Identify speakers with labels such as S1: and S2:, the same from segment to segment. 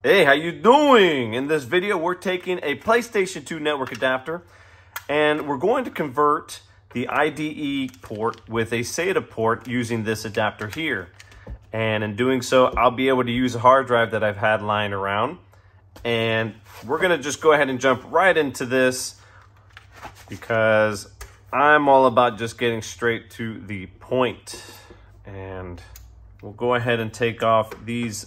S1: Hey, how you doing? In this video, we're taking a PlayStation 2 network adapter and we're going to convert the IDE port with a SATA port using this adapter here. And in doing so, I'll be able to use a hard drive that I've had lying around. And we're gonna just go ahead and jump right into this because I'm all about just getting straight to the point. And we'll go ahead and take off these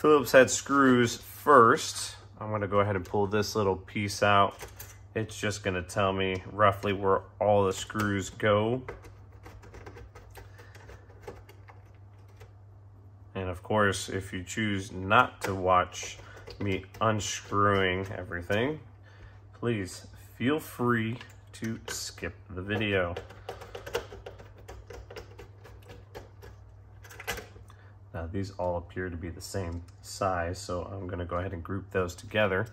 S1: Phillips head screws first. I'm gonna go ahead and pull this little piece out. It's just gonna tell me roughly where all the screws go. And of course, if you choose not to watch me unscrewing everything, please feel free to skip the video. Now these all appear to be the same size, so I'm gonna go ahead and group those together.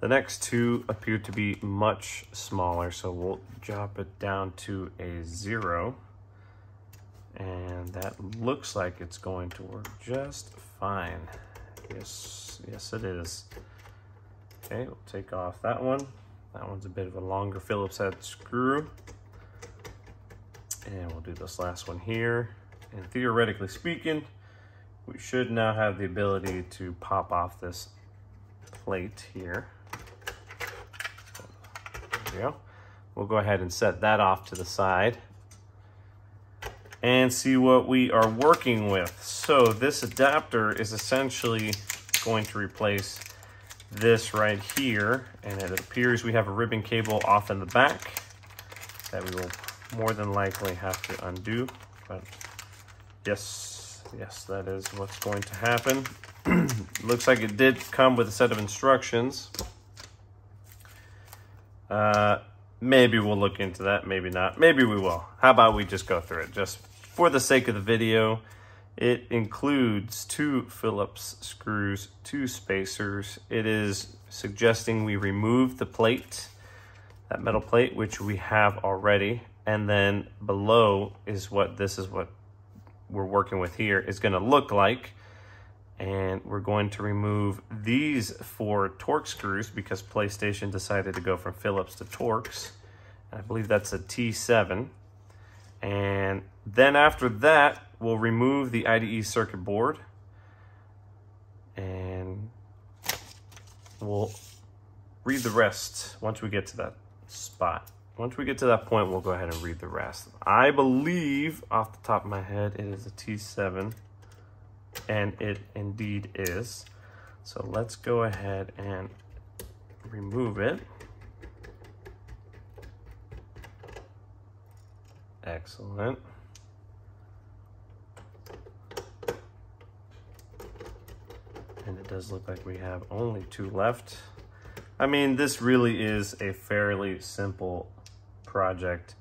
S1: The next two appear to be much smaller, so we'll drop it down to a zero. And that looks like it's going to work just fine. Yes, yes it is. Okay, we'll take off that one. That one's a bit of a longer Phillips head screw. And we'll do this last one here. And theoretically speaking, we should now have the ability to pop off this plate here. There we go. We'll go ahead and set that off to the side and see what we are working with. So this adapter is essentially going to replace this right here. And it appears we have a ribbon cable off in the back that we will more than likely have to undo. But yes, Yes, that is what's going to happen. Looks like it did come with a set of instructions. Uh, maybe we'll look into that, maybe not. Maybe we will. How about we just go through it? Just for the sake of the video, it includes two Phillips screws, two spacers. It is suggesting we remove the plate, that metal plate, which we have already. And then below is what, this is what we're working with here is going to look like. And we're going to remove these four Torx screws because PlayStation decided to go from Phillips to Torx. I believe that's a T7. And then after that, we'll remove the IDE circuit board. And we'll read the rest once we get to that spot. Once we get to that point, we'll go ahead and read the rest. I believe, off the top of my head, it is a T7, and it indeed is. So let's go ahead and remove it. Excellent. And it does look like we have only two left. I mean, this really is a fairly simple project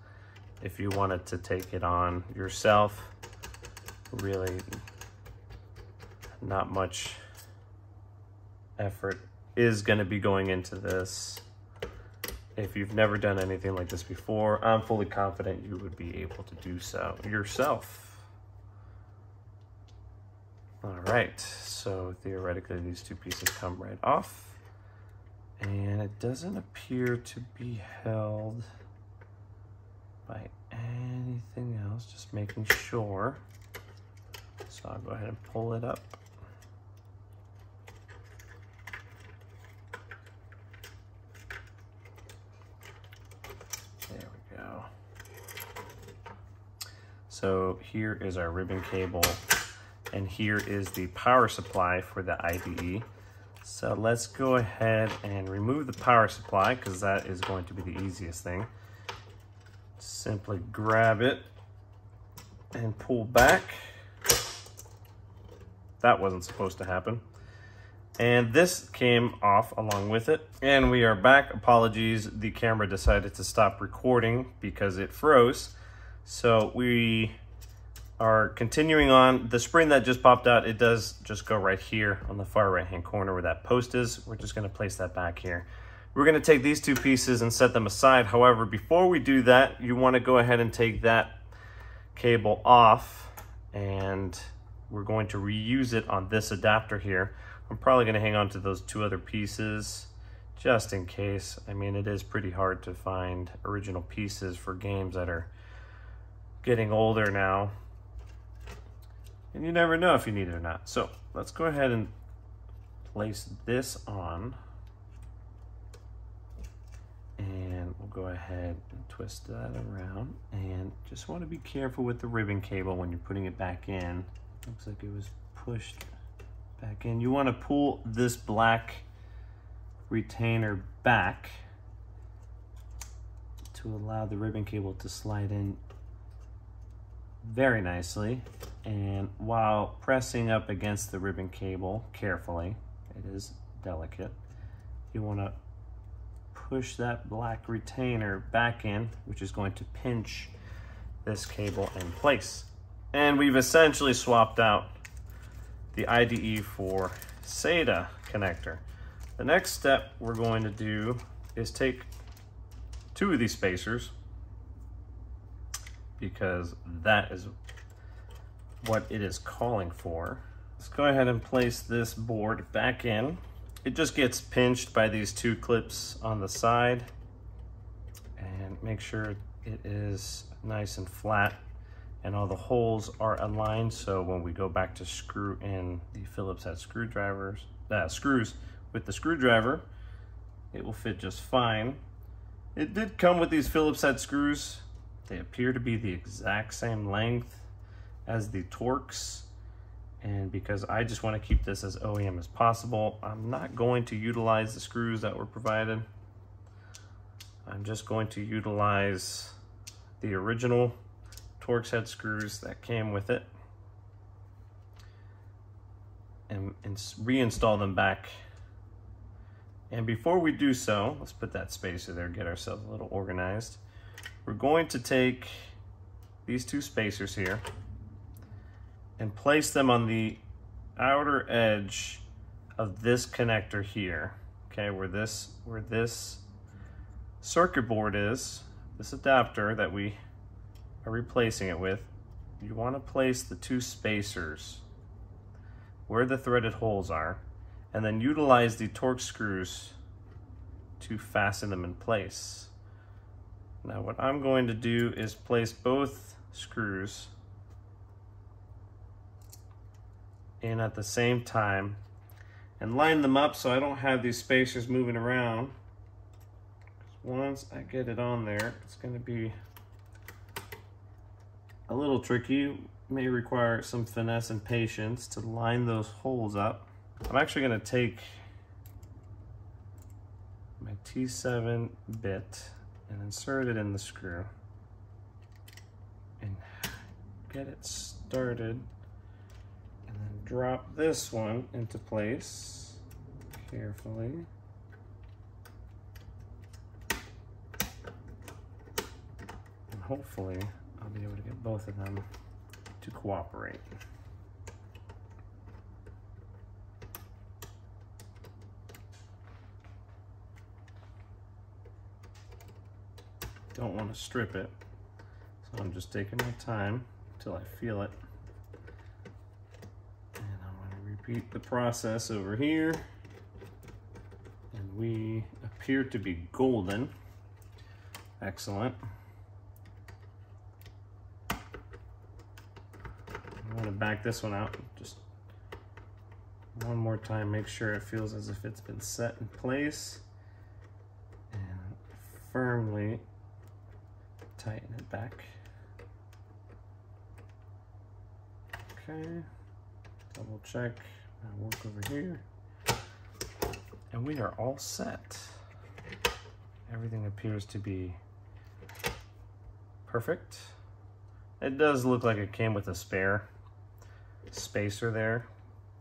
S1: if you wanted to take it on yourself. Really not much effort is going to be going into this. If you've never done anything like this before, I'm fully confident you would be able to do so yourself. All right, so theoretically these two pieces come right off. And it doesn't appear to be held by anything else, just making sure. So I'll go ahead and pull it up. There we go. So here is our ribbon cable and here is the power supply for the IDE. So let's go ahead and remove the power supply because that is going to be the easiest thing simply grab it and pull back. That wasn't supposed to happen. And this came off along with it. And we are back. Apologies, the camera decided to stop recording because it froze. So we are continuing on. The spring that just popped out, it does just go right here on the far right hand corner where that post is. We're just gonna place that back here. We're gonna take these two pieces and set them aside. However, before we do that, you wanna go ahead and take that cable off and we're going to reuse it on this adapter here. I'm probably gonna hang on to those two other pieces just in case. I mean, it is pretty hard to find original pieces for games that are getting older now. And you never know if you need it or not. So let's go ahead and place this on. And we'll go ahead and twist that around. And just want to be careful with the ribbon cable when you're putting it back in. Looks like it was pushed back in. You want to pull this black retainer back to allow the ribbon cable to slide in very nicely. And while pressing up against the ribbon cable carefully, it is delicate, you want to push that black retainer back in, which is going to pinch this cable in place. And we've essentially swapped out the IDE for SATA connector. The next step we're going to do is take two of these spacers because that is what it is calling for. Let's go ahead and place this board back in. It just gets pinched by these two clips on the side and make sure it is nice and flat and all the holes are aligned so when we go back to screw in the Phillips head screwdrivers, uh, screws, with the screwdriver, it will fit just fine. It did come with these Phillips head screws. They appear to be the exact same length as the Torx. And because I just want to keep this as OEM as possible, I'm not going to utilize the screws that were provided. I'm just going to utilize the original Torx head screws that came with it and, and reinstall them back and before we do so, let's put that spacer there, get ourselves a little organized. We're going to take these two spacers here and place them on the outer edge of this connector here. Okay, where this where this circuit board is, this adapter that we are replacing it with, you want to place the two spacers where the threaded holes are and then utilize the Torx screws to fasten them in place. Now what I'm going to do is place both screws in at the same time and line them up so I don't have these spacers moving around. Once I get it on there, it's going to be a little tricky. May require some finesse and patience to line those holes up. I'm actually going to take my T7 bit and insert it in the screw and get it started drop this one into place carefully. And hopefully I'll be able to get both of them to cooperate. don't want to strip it. So I'm just taking my time until I feel it. And I'm going to repeat the process over here. And we appear to be golden. Excellent. I want to back this one out just one more time, make sure it feels as if it's been set in place and firmly tighten it back. Okay, double check, I'll work over here. And we are all set. Everything appears to be perfect. It does look like it came with a spare spacer there,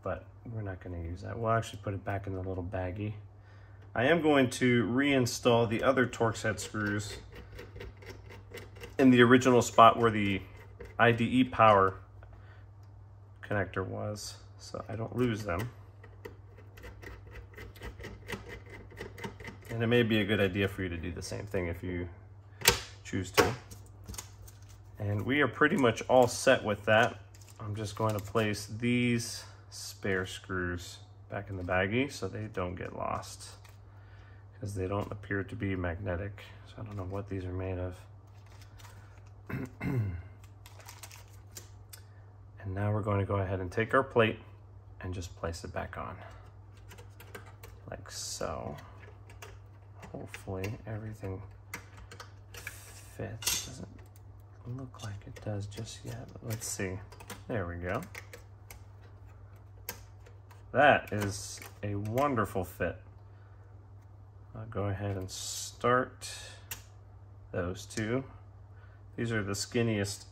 S1: but we're not gonna use that. We'll actually put it back in the little baggie. I am going to reinstall the other Torx head screws in the original spot where the IDE power connector was, so I don't lose them. And it may be a good idea for you to do the same thing if you choose to. And we are pretty much all set with that. I'm just going to place these spare screws back in the baggie so they don't get lost because they don't appear to be magnetic. So I don't know what these are made of. and now we're going to go ahead and take our plate and just place it back on like so. Hopefully everything fits. Doesn't look like it does just yet, let's see. There we go. That is a wonderful fit. I'll go ahead and start those two. These are the skinniest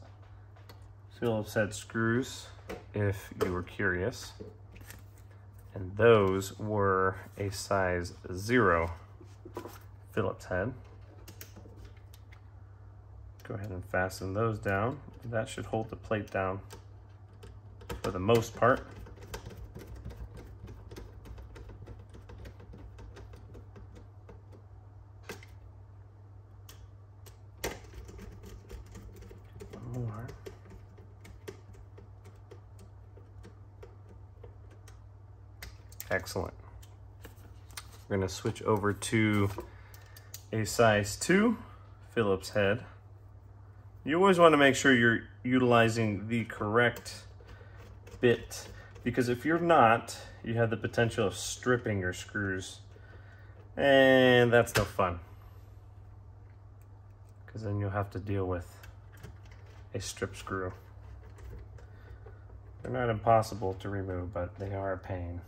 S1: Phillips head screws, if you were curious. And those were a size zero Phillips head. Go ahead and fasten those down. That should hold the plate down for the most part. more. Excellent. We're gonna switch over to a size two Phillips head. You always wanna make sure you're utilizing the correct bit because if you're not, you have the potential of stripping your screws and that's no fun because then you'll have to deal with a strip screw. They're not impossible to remove, but they are a pain.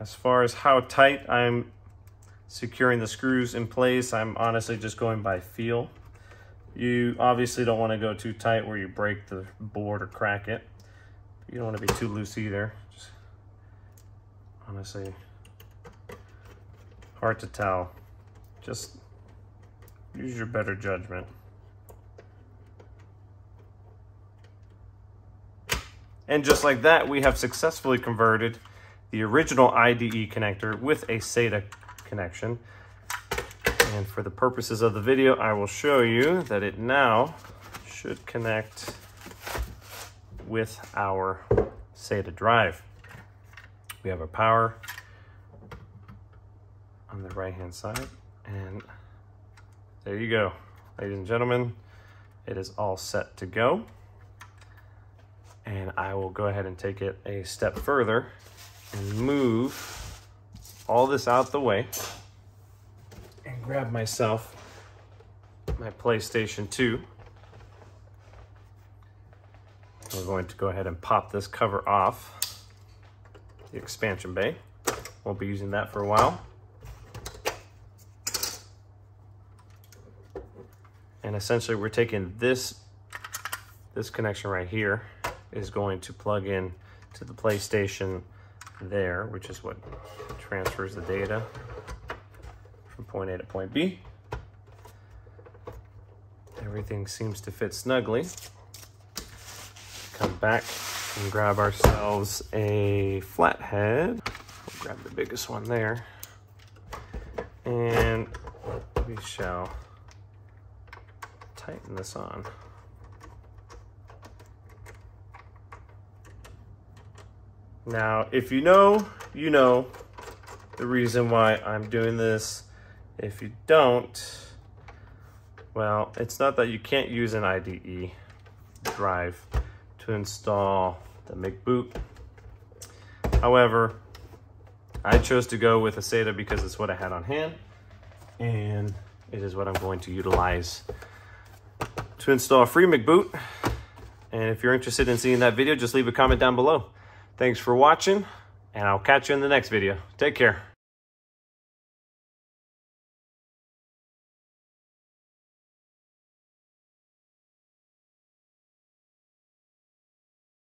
S1: As far as how tight I'm securing the screws in place, I'm honestly just going by feel. You obviously don't want to go too tight where you break the board or crack it. You don't want to be too loose either. Just honestly, Hard to tell. Just use your better judgment. And just like that, we have successfully converted the original IDE connector with a SATA connection. And for the purposes of the video, I will show you that it now should connect with our SATA drive. We have our power on the right hand side. And there you go, ladies and gentlemen. It is all set to go. And I will go ahead and take it a step further and move all this out the way and grab myself my PlayStation 2. We're going to go ahead and pop this cover off the expansion bay. Won't be using that for a while. And essentially we're taking this, this connection right here is going to plug in to the PlayStation there, which is what transfers the data from point A to point B. Everything seems to fit snugly. Come back and grab ourselves a flathead. We'll grab the biggest one there. And we shall tighten this on. Now, if you know, you know the reason why I'm doing this. If you don't, well, it's not that you can't use an IDE drive to install the McBoot. However, I chose to go with a SATA because it's what I had on hand and it is what I'm going to utilize to install free McBoot. And if you're interested in seeing that video, just leave a comment down below. Thanks for watching, and I'll catch you in the next video. Take care.